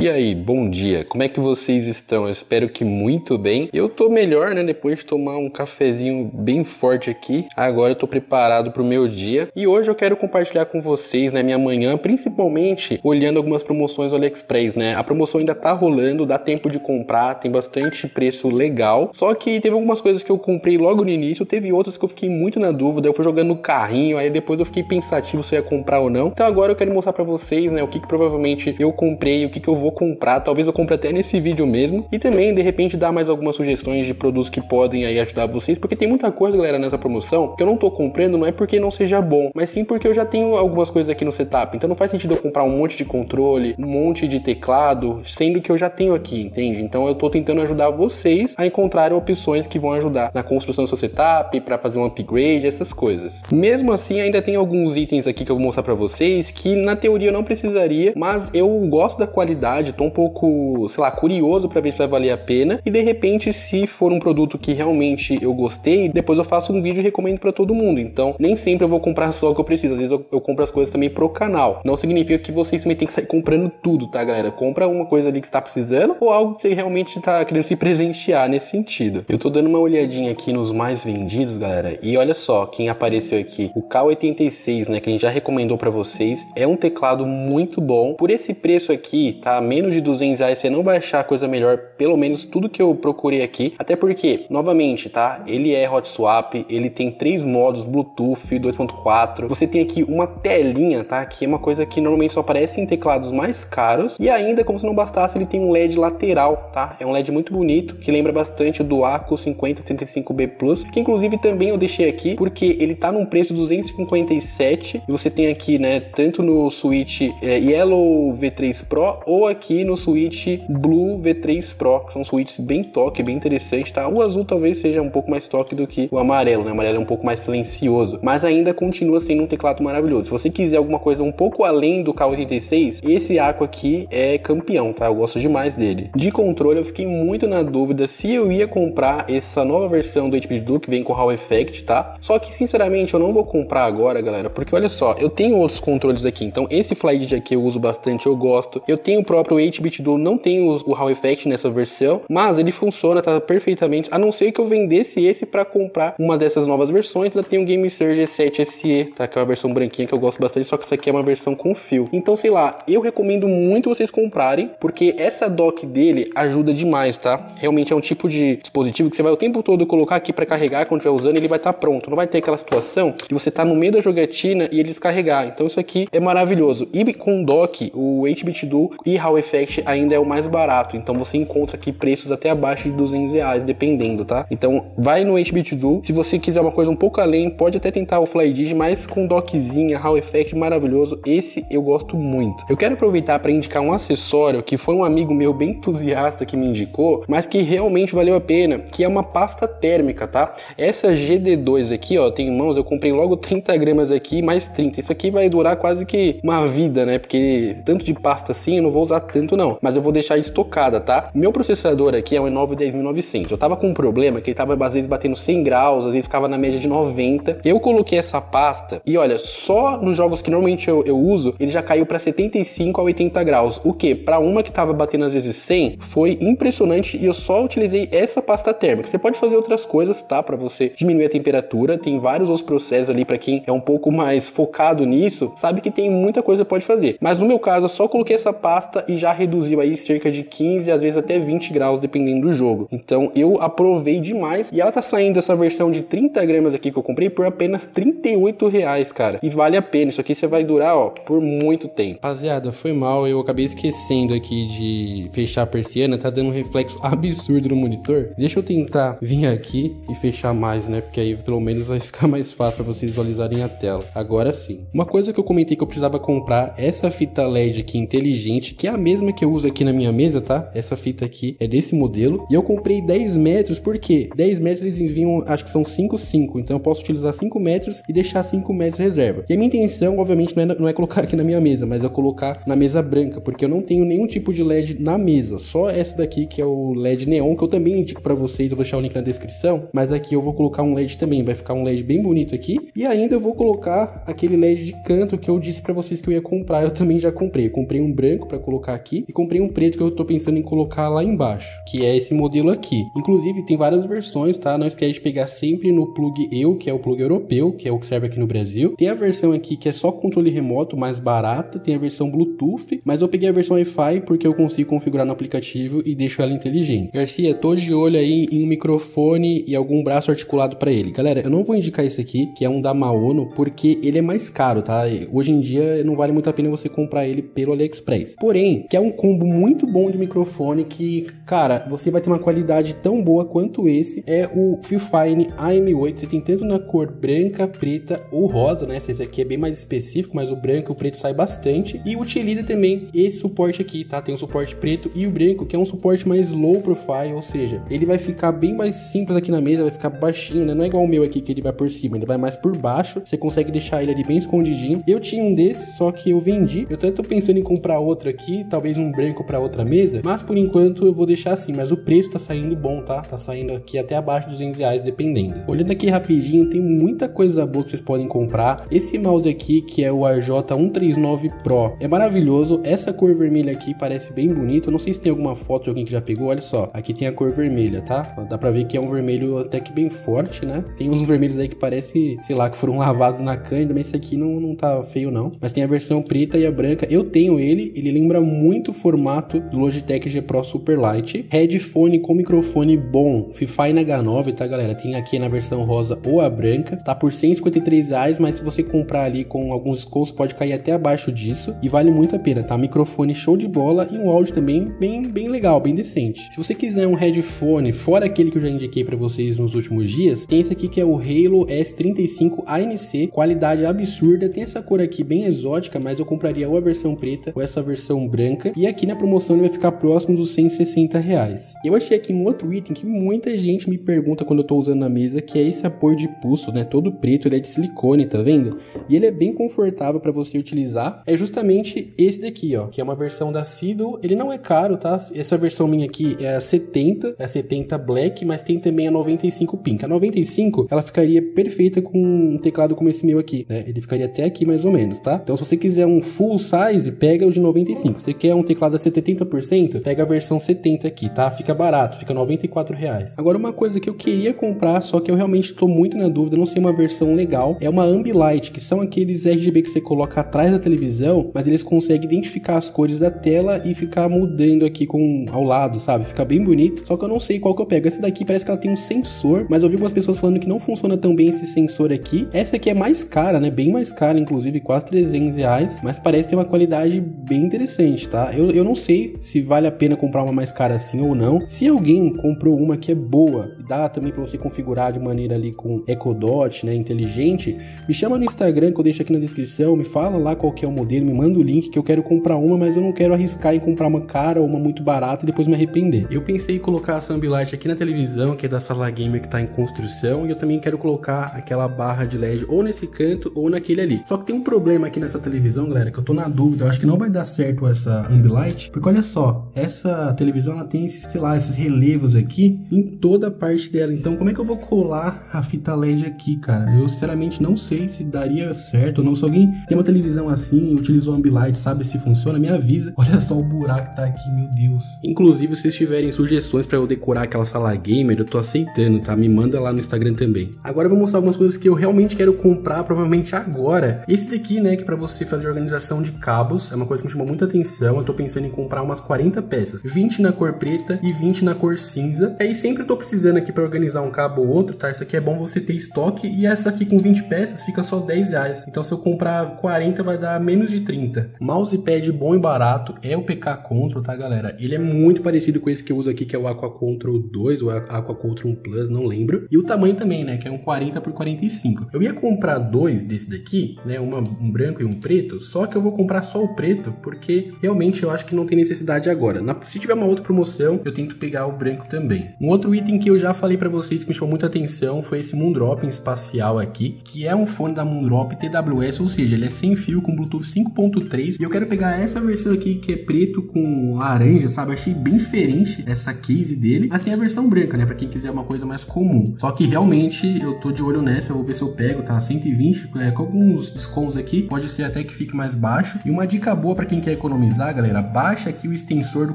E aí, bom dia. Como é que vocês estão? Eu espero que muito bem. Eu tô melhor, né, depois de tomar um cafezinho bem forte aqui. Agora eu tô preparado pro meu dia e hoje eu quero compartilhar com vocês, né, minha manhã, principalmente olhando algumas promoções do AliExpress, né? A promoção ainda tá rolando, dá tempo de comprar, tem bastante preço legal. Só que teve algumas coisas que eu comprei logo no início, teve outras que eu fiquei muito na dúvida. Eu fui jogando no carrinho, aí depois eu fiquei pensativo se eu ia comprar ou não. Então agora eu quero mostrar para vocês, né, o que, que provavelmente eu comprei, o que, que eu vou comprar. Talvez eu compre até nesse vídeo mesmo. E também, de repente, dar mais algumas sugestões de produtos que podem aí ajudar vocês, porque tem muita coisa, galera, nessa promoção que eu não tô comprando, não é porque não seja bom, mas sim porque eu já tenho algumas coisas aqui no setup. Então não faz sentido eu comprar um monte de controle, um monte de teclado, sendo que eu já tenho aqui, entende? Então eu tô tentando ajudar vocês a encontrarem opções que vão ajudar na construção do seu setup, para fazer um upgrade, essas coisas. Mesmo assim, ainda tem alguns itens aqui que eu vou mostrar para vocês que na teoria eu não precisaria, mas eu gosto da qualidade, tô um pouco, sei lá, curioso para ver se vai valer a pena e de repente se for um produto que realmente eu gostei, depois eu faço um vídeo e recomendo para todo mundo. Então, nem sempre eu vou comprar só o que eu preciso, às vezes eu, eu compro as coisas também pro canal. Não significa que vocês também tem que sair comprando tudo, tá, galera? Compra uma coisa ali que está precisando ou algo que você realmente tá querendo se presentear nesse sentido. Eu tô dando uma olhadinha aqui nos mais vendidos, galera, e olha só quem apareceu aqui. O K86, né, que a gente já recomendou para vocês, é um teclado muito bom. Por esse preço aqui, tá? Menos de 200 reais, você não vai achar coisa melhor, pelo menos tudo que eu procurei aqui. Até porque, novamente, tá? Ele é hot swap, ele tem três modos, Bluetooth 2.4. Você tem aqui uma telinha, tá? Que é uma coisa que normalmente só aparece em teclados mais caros. E ainda, como se não bastasse, ele tem um LED lateral, tá? É um LED muito bonito, que lembra bastante do Aco 5035B Plus, que inclusive também eu deixei aqui, porque ele tá num preço de 257 e você tem aqui, né, tanto no Switch é, Yellow V3 Pro ou aqui no Switch Blue V3 Pro, que são switches bem toque, bem interessante, tá? O azul talvez seja um pouco mais toque do que o amarelo, né? O amarelo é um pouco mais silencioso, mas ainda continua sendo um teclado maravilhoso. Se você quiser alguma coisa um pouco além do K86, esse Aqua aqui é campeão, tá? Eu gosto demais dele. De controle, eu fiquei muito na dúvida se eu ia comprar essa nova versão do HP Duke que vem com Hall Effect, tá? Só que, sinceramente, eu não vou comprar agora, galera, porque olha só, eu tenho outros controles aqui, então esse Flydigi aqui eu uso bastante, eu gosto. Eu tenho o próprio 8-bit Duo, não tenho o Hall Effect nessa versão, mas ele funciona, tá perfeitamente, a não ser que eu vendesse esse para comprar uma dessas novas versões, ainda tem o Game Surge G7 SE, tá? Que é uma versão branquinha que eu gosto bastante, só que isso aqui é uma versão com fio. Então, sei lá, eu recomendo muito vocês comprarem, porque essa dock dele ajuda demais, tá? Realmente é um tipo de dispositivo que você vai o tempo todo colocar aqui para carregar quando estiver usando, ele vai estar tá pronto. Não vai ter aquela situação de você estar tá no meio da jogatina e ele descarregar. Então isso aqui é maravilhoso. E com dock, o 8-bit Duo e Hall Effect ainda é o mais barato. Então você encontra aqui preços até abaixo de 200 reais, dependendo, tá? Então vai no 8-bit Duo. Se você quiser uma coisa um pouco além, pode até tentar o FlyDigi, mas com dockzinha, Hall Effect maravilhoso. Esse eu gosto muito. Eu quero aproveitar para indicar um acessório que foi um amigo meu bem entusiasta que me indicou, mas que realmente valeu a pena, que é uma pasta térmica, tá? Essa GD2 aqui, ó, tem em mãos, eu comprei logo 30 gramas aqui, mais 30. Isso aqui vai durar quase que uma vida, né? Porque tanto de pasta assim eu não vou usar tanto não, mas eu vou deixar estocada, tá? Meu processador aqui é um i9 10900. Eu tava com um problema que ele tava às vezes batendo 100 graus, às vezes ficava na média de 90. Eu coloquei essa pasta e olha, só nos jogos que normalmente eu, eu uso, ele já caiu para 75 a 80 graus. O que? Para uma que tava batendo às vezes 100, foi impressionante e eu só utilizei essa pasta térmica. Você pode fazer outras coisas, tá? Para você diminuir a temperatura. Tem vários outros processos ali para quem é um pouco mais focado nisso, sabe que tem muita coisa que pode fazer. Mas no meu caso, eu só coloquei essa pasta e já reduziu aí cerca de 15, às vezes até 20 graus, dependendo do jogo. Então eu aprovei demais. E ela tá saindo essa versão de 30 gramas aqui que eu comprei por apenas 38 reais, cara. E vale a pena. Isso aqui você vai durar, ó, por muito tempo. Rapaziada, foi mal. Eu acabei esquecendo aqui de fechar a persiana. Tá dando um reflexo absurdo no monitor. Deixa eu tentar vir aqui e fechar mais, né? Porque aí pelo menos vai ficar mais fácil para vocês visualizarem a tela. Agora sim. Uma coisa que eu comentei que eu precisava comprar, essa fita LED aqui inteligente, que é a mesma que eu uso aqui na minha mesa, tá? Essa fita aqui é desse modelo. E eu comprei 10 metros, porque 10 metros eles enviam, acho que são 5, 5. Então eu posso utilizar 5 metros e deixar 5 metros reserva. E a minha intenção, obviamente, não é, não é colocar aqui na minha mesa, mas é colocar na mesa branca, porque eu não tenho nenhum tipo de LED na mesa. Só essa daqui que é o LED neon, que eu também indico para vocês, eu vou deixar o link na descrição. Mas aqui eu vou colocar um LED também, vai ficar um LED bem bonito aqui. E ainda eu vou colocar aquele LED de canto que eu disse para vocês que eu ia comprar. Eu também já comprei. Eu comprei um branco para colocar colocar aqui. E comprei um preto que eu tô pensando em colocar lá embaixo, que é esse modelo aqui. Inclusive, tem várias versões, tá? Não esquece de pegar sempre no plug EU, que é o plug europeu, que é o que serve aqui no Brasil. Tem a versão aqui que é só controle remoto, mais barata. Tem a versão Bluetooth, mas eu peguei a versão Wi-Fi porque eu consigo configurar no aplicativo e deixo ela inteligente. Garcia, tô de olho aí em um microfone e algum braço articulado para ele. Galera, eu não vou indicar esse aqui, que é um da Maono, porque ele é mais caro, tá? Hoje em dia não vale muito a pena você comprar ele pelo AliExpress. Porém, que é um combo muito bom de microfone que, cara, você vai ter uma qualidade tão boa quanto esse. É o Fifine AM8. Você tem tanto na cor branca, preta ou rosa, né? Esse aqui é bem mais específico, mas o branco e o preto sai bastante. E utiliza também esse suporte aqui, tá? Tem o suporte preto e o branco, que é um suporte mais low profile, ou seja, ele vai ficar bem mais simples aqui na mesa, vai ficar baixinho, né? Não é igual o meu aqui que ele vai por cima, ele vai mais por baixo. Você consegue deixar ele ali bem escondidinho. Eu tinha um desses, só que eu vendi. Eu até tô pensando em comprar outro aqui, talvez um branco para outra mesa, mas por enquanto eu vou deixar assim. Mas o preço tá saindo bom, tá? Tá saindo aqui até abaixo dos 200 reais, dependendo. Olhando aqui rapidinho, tem muita coisa boa que vocês podem comprar. Esse mouse aqui, que é o AJ139 Pro, é maravilhoso. Essa cor vermelha aqui parece bem bonita. Eu não sei se tem alguma foto de alguém que já pegou. Olha só, aqui tem a cor vermelha, tá? Dá pra ver que é um vermelho até que bem forte, né? Tem uns vermelhos aí que parece, sei lá, que foram lavados na cândida, mas esse aqui não, não tá feio não. Mas tem a versão preta e a branca. Eu tenho ele, ele lembra o formato do Logitech G Pro Superlight. Headphone com microfone bom, Fifine H9, tá galera? Tem aqui na versão rosa ou a branca. Tá por 153 reais, mas se você comprar ali com alguns descontos pode cair até abaixo disso. E vale muito a pena, tá? Microfone show de bola e um áudio também bem, bem legal, bem decente. Se você quiser um headphone, fora aquele que eu já indiquei para vocês nos últimos dias, tem esse aqui que é o Halo S35 ANC, qualidade absurda. Tem essa cor aqui bem exótica, mas eu compraria ou a versão preta ou essa versão branca. E aqui na promoção ele vai ficar próximo dos 160 reais. Eu achei aqui um outro item que muita gente me pergunta quando eu tô usando na mesa, que é esse apoio de pulso, né? Todo preto, ele é de silicone, tá vendo? E ele é bem confortável para você utilizar. É justamente esse daqui, ó, que é uma versão da Sido. Ele não é caro, tá? Essa versão minha aqui é a 70, é a 70 Black, mas tem também a 95 Pink. A 95, ela ficaria perfeita com um teclado como esse meu aqui, né? Ele ficaria até aqui mais ou menos, tá? Então se você quiser um full size, pega o de 95. Se quer um teclado a 70%, pega a versão 70 aqui, tá? Fica barato, fica 94 reais. Agora uma coisa que eu queria comprar, só que eu realmente tô muito na dúvida, não sei uma versão legal, é uma Ambilight, que são aqueles RGB que você coloca atrás da televisão, mas eles conseguem identificar as cores da tela e ficar mudando aqui com ao lado, sabe? Fica bem bonito. Só que eu não sei qual que eu pego. Essa daqui parece que ela tem um sensor, mas eu vi algumas pessoas falando que não funciona tão bem esse sensor aqui. Essa aqui é mais cara, né? Bem mais cara, inclusive quase 300 reais, mas parece ter uma qualidade bem interessante, tá? Eu, eu não sei se vale a pena comprar uma mais cara assim ou não. Se alguém comprou uma que é boa e dá também para você configurar de maneira ali com Echo Dot, né? Inteligente, me chama no Instagram que eu deixo aqui na descrição, me fala lá qual que é o modelo, me manda o link que eu quero comprar uma, mas eu não quero arriscar em comprar uma cara ou uma muito barata e depois me arrepender. Eu pensei em colocar a Sambilight aqui na televisão, que é da sala gamer que tá em construção, e eu também quero colocar aquela barra de LED ou nesse canto ou naquele ali. Só que tem um problema aqui nessa televisão, galera, que eu tô na dúvida, eu acho que não vai dar certo essa Ambilight, porque olha só, essa televisão ela tem esses, sei lá, esses relevos aqui em toda a parte dela. Então, como é que eu vou colar a fita LED aqui, cara? Eu sinceramente não sei se daria certo ou não. Se alguém tem uma televisão assim utilizou Ambilight, sabe se funciona, me avisa. Olha só o buraco que tá aqui, meu Deus. Inclusive, se vocês tiverem sugestões para eu decorar aquela sala gamer, eu tô aceitando, tá? Me manda lá no Instagram também. Agora eu vou mostrar algumas coisas que eu realmente quero comprar, provavelmente agora. Esse daqui, né, que é para você fazer organização de cabos, é uma coisa que me chamou muita atenção. Eu tô pensando em comprar umas 40 peças, 20 na cor preta e 20 na cor cinza. Aí sempre eu tô precisando aqui para organizar um cabo ou outro, tá? Isso aqui é bom você ter estoque e essa aqui com 20 peças fica só 10 reais. Então se eu comprar 40 vai dar menos de 30. Mousepad bom e barato é o PK Control, tá, galera? Ele é muito parecido com esse que eu uso aqui, que é o Aqua Control 2 ou Aqua Control 1 Plus, não lembro. E o tamanho também, né, que é um 40 por 45. Eu ia comprar dois desse daqui, né, uma, um branco e um preto, só que eu vou comprar só o preto, porque realmente eu acho que não tem necessidade agora. Na, se tiver uma outra promoção, eu tento pegar o branco também. Um outro item que eu já falei para vocês que me chamou muita atenção foi esse Moondrop espacial aqui, que é um fone da Moondrop TWS, ou seja, ele é sem fio com Bluetooth 5.3. E eu quero pegar essa versão aqui que é preto com laranja, sabe? Achei bem diferente essa case dele, mas tem a versão branca, né, para quem quiser uma coisa mais comum. Só que realmente eu tô de olho nessa, eu vou ver se eu pego, tá? 120, é, com alguns descontos aqui, pode ser até que fique mais baixo. E uma dica boa para quem quer economizar finalizar, galera, baixa aqui o extensor do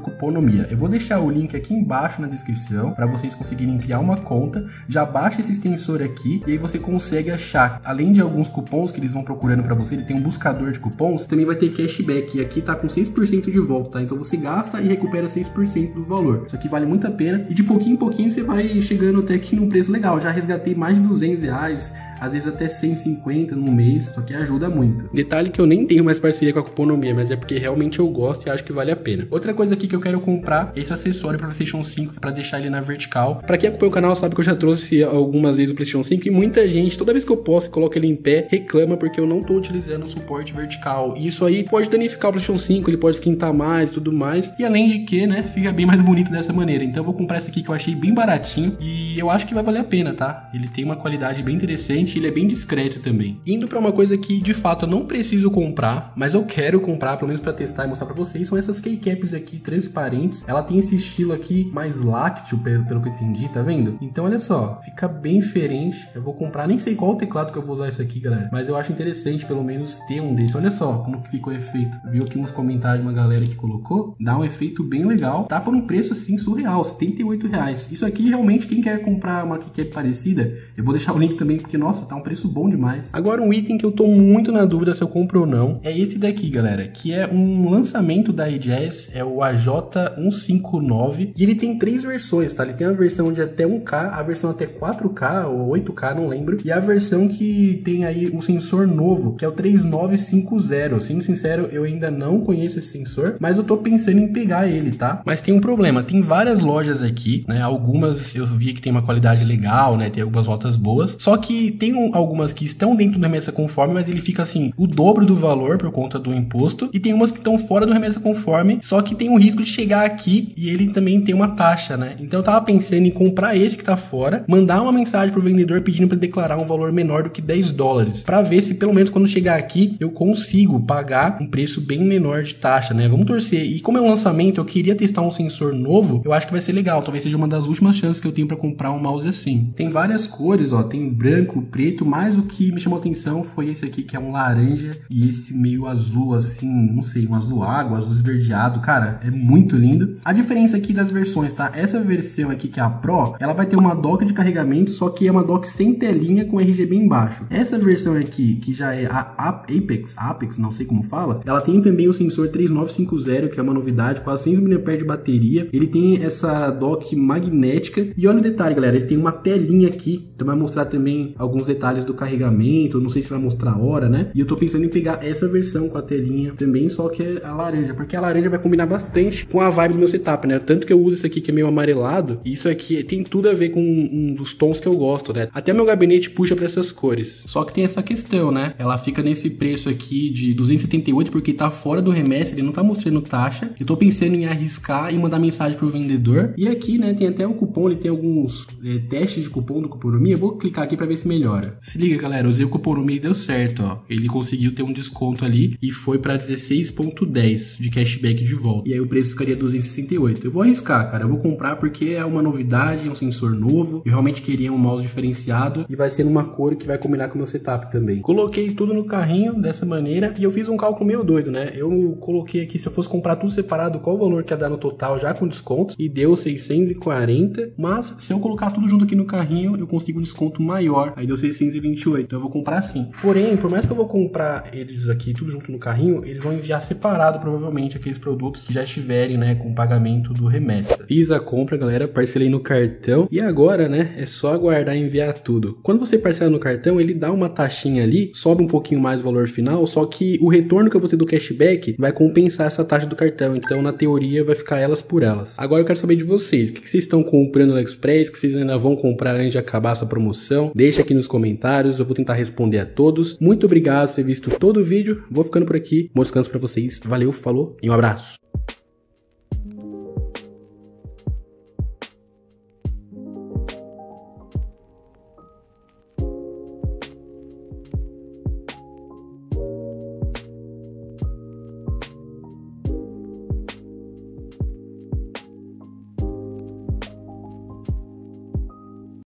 Cuponomia. Eu vou deixar o link aqui embaixo na descrição para vocês conseguirem criar uma conta. Já baixa esse extensor aqui e aí você consegue achar, além de alguns cupons que eles vão procurando para você, ele tem um buscador de cupons, também vai ter cashback. E aqui tá com 6% de volta, tá? Então você gasta e recupera 6% do valor. Isso aqui vale muito a pena e de pouquinho em pouquinho você vai chegando até aqui num preço legal. Já resgatei mais de 200 reais às vezes até 150 no mês, só que ajuda muito. Detalhe que eu nem tenho mais parceria com a Cuponomia, mas é porque realmente eu gosto e acho que vale a pena. Outra coisa aqui que eu quero comprar esse acessório para PlayStation 5 para deixar ele na vertical. Para quem acompanha o canal sabe que eu já trouxe algumas vezes o PlayStation 5 e muita gente, toda vez que eu posto e coloco ele em pé, reclama porque eu não tô utilizando o suporte vertical. E isso aí pode danificar o PlayStation 5, ele pode esquentar mais tudo mais. E além de que, né, fica bem mais bonito dessa maneira. Então eu vou comprar esse aqui que eu achei bem baratinho e eu acho que vai valer a pena, tá? Ele tem uma qualidade bem interessante ele é bem discreto também. Indo para uma coisa que de fato eu não preciso comprar, mas eu quero comprar, pelo menos para testar e mostrar para vocês, são essas keycaps aqui transparentes. Ela tem esse estilo aqui mais lácteo, pelo, pelo que eu entendi, tá vendo? Então olha só, fica bem diferente. Eu vou comprar, nem sei qual teclado que eu vou usar isso aqui, galera, mas eu acho interessante pelo menos ter um desse. Olha só como que ficou o efeito. Viu aqui nos comentários uma galera que colocou? Dá um efeito bem legal. Tá por um preço assim surreal, 78 reais. Isso aqui realmente quem quer comprar uma keycap parecida, eu vou deixar o link também porque nossa, tá um preço bom demais. Agora um item que eu tô muito na dúvida se eu compro ou não é esse daqui, galera, que é um lançamento da EJS, é o AJ159, e ele tem três versões, tá? Ele tem a versão de até 1K, a versão até 4K ou 8K, não lembro, e a versão que tem aí um sensor novo, que é o 3950. Sendo sincero, eu ainda não conheço esse sensor, mas eu tô pensando em pegar ele, tá? Mas tem um problema, tem várias lojas aqui, né? Algumas eu vi que tem uma qualidade legal, né? Tem algumas notas boas, só que tem um, algumas que estão dentro do remessa conforme, mas ele fica assim, o dobro do valor por conta do imposto, e tem umas que estão fora do remessa conforme, só que tem o risco de chegar aqui e ele também tem uma taxa, né? Então eu tava pensando em comprar esse que tá fora, mandar uma mensagem pro vendedor pedindo para declarar um valor menor do que 10 dólares, para ver se pelo menos quando chegar aqui eu consigo pagar um preço bem menor de taxa, né? Vamos torcer. E como é um lançamento, eu queria testar um sensor novo, eu acho que vai ser legal, talvez seja uma das últimas chances que eu tenho para comprar um mouse assim. Tem várias cores, ó, tem branco, preto, mas o que me chamou atenção foi esse aqui que é um laranja e esse meio azul assim, não sei, um azul água, azul esverdeado, cara, é muito lindo. A diferença aqui das versões, tá? Essa versão aqui que é a Pro, ela vai ter uma dock de carregamento, só que é uma dock sem telinha com RGB embaixo. Essa versão aqui, que já é a Apex, Apex, não sei como fala, ela tem também o sensor 3950, que é uma novidade, 400 mAh de bateria. Ele tem essa dock magnética e olha o detalhe, galera, ele tem uma telinha aqui, então vai mostrar também alguns detalhes do carregamento, não sei se vai mostrar a hora, né? E eu tô pensando em pegar essa versão com a telinha também, só que é a laranja, porque a laranja vai combinar bastante com a vibe do meu setup, né? Tanto que eu uso esse aqui que é meio amarelado, e isso aqui tem tudo a ver com um dos tons que eu gosto, né? Até meu gabinete puxa para essas cores. Só que tem essa questão, né? Ela fica nesse preço aqui de 278 porque tá fora do remessa, ele não tá mostrando taxa. Eu tô pensando em arriscar e mandar mensagem pro vendedor. E aqui, né, tem até o cupom, ele tem alguns é, testes de cupom do Cuponomia. Eu vou clicar aqui para ver se melhora. Se liga, galera, usei o Cuponomia e deu certo, ó. Ele conseguiu ter um desconto ali e foi para 16.10 de cashback de volta. E aí o preço ficaria 268. Eu vou arriscar, cara. Eu vou comprar porque é uma novidade, é um sensor novo. Eu realmente queria um mouse diferenciado e vai ser numa cor que vai combinar com o meu setup também. Coloquei tudo no carrinho dessa maneira e eu fiz um cálculo meio doido, né? Eu coloquei aqui se eu fosse comprar tudo separado, qual o valor que ia dar no total já com desconto e deu 640, mas se eu colocar tudo junto aqui no carrinho, eu consigo um desconto maior. Aí deu 628. Então eu vou comprar sim. Porém, por mais que eu vou comprar eles aqui tudo junto no carrinho, eles vão enviar separado provavelmente aqueles produtos que já estiverem, né, com pagamento do remessa. Fiz a compra, galera, parcelei no cartão e agora, né, é só aguardar enviar tudo. Quando você parcela no cartão, ele dá uma taxinha ali, sobe um pouquinho mais o valor final, só que o retorno que eu vou ter do cashback vai compensar essa taxa do cartão. Então, na teoria, vai ficar elas por elas. Agora eu quero saber de vocês, o que vocês estão comprando no AliExpress, que vocês ainda vão comprar antes de acabar essa promoção? Deixa aqui nos comentários, eu vou tentar responder a todos. Muito obrigado por ter visto todo o vídeo. Vou ficando por aqui, mostrando para vocês. Valeu, falou e um abraço.